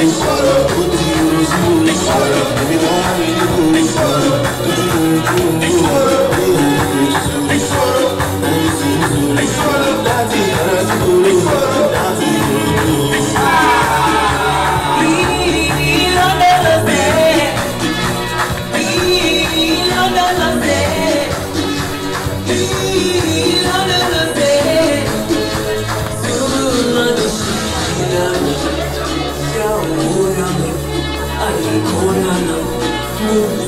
falling harder, put the heroes moving harder.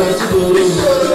Guru.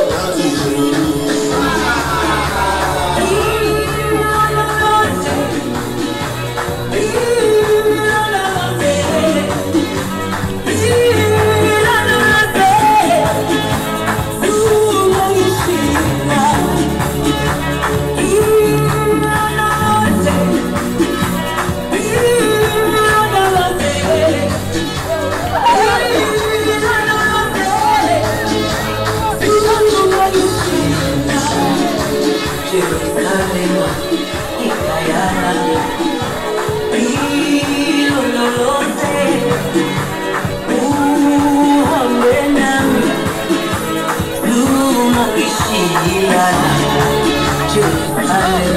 Jerusalem,